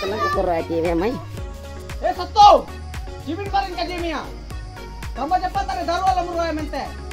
Kira mai. Eh Sato, Jimin barin ka Jimmy ah. Kamu cepat ada daru alam ruang mente.